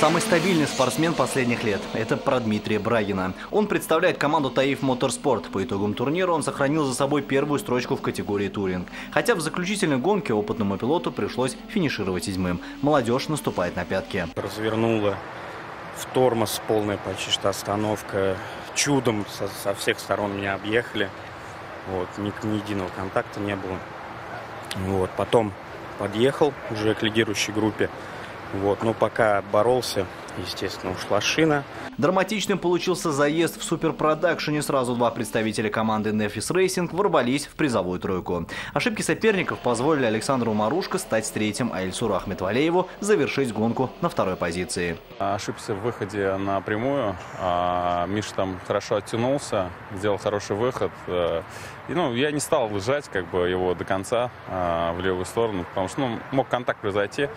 Самый стабильный спортсмен последних лет – это про Дмитрия Брагина. Он представляет команду Таиф Моторспорт. По итогам турнира он сохранил за собой первую строчку в категории туринг. Хотя в заключительной гонке опытному пилоту пришлось финишировать седьмым. Молодежь наступает на пятки. Развернула в тормоз полная почти что остановка. Чудом со, со всех сторон меня объехали. Вот, ни, ни единого контакта не было. Вот, потом подъехал уже к лидирующей группе. Вот, но пока боролся, естественно, ушла шина. Драматичным получился заезд в суперпродакшене. Сразу два представителя команды Nefis Racing ворвались в призовую тройку. Ошибки соперников позволили Александру Марушко стать третьим, а Эльсуру Ахметвалееву завершить гонку на второй позиции. Ошибся в выходе на прямую. А, Миша там хорошо оттянулся, сделал хороший выход. Э, и, ну, я не стал выжать как бы, его до конца а, в левую сторону, потому что ну, мог контакт произойти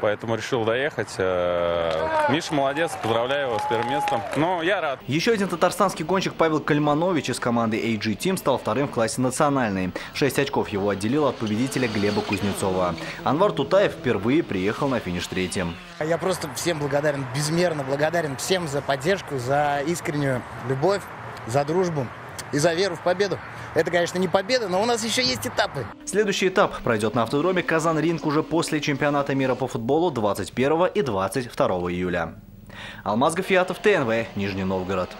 поэтому решил доехать. Э, Миша молодец, поздравляю его с первым местом. Но я рад. Еще один татарстанский гонщик Павел Кальманович из команды AG Team стал вторым в классе национальной. Шесть очков его отделило от победителя Глеба Кузнецова. Анвар Тутаев впервые приехал на финиш третьим. Я просто всем благодарен, безмерно благодарен всем за поддержку, за искреннюю любовь, за дружбу и за веру в победу. Это, конечно, не победа, но у нас еще есть этапы. Следующий этап пройдет на автодроме Казан-Ринг уже после чемпионата мира по футболу 21 и 22 июля. Алмаз Гафиатов, ТНВ, Нижний Новгород.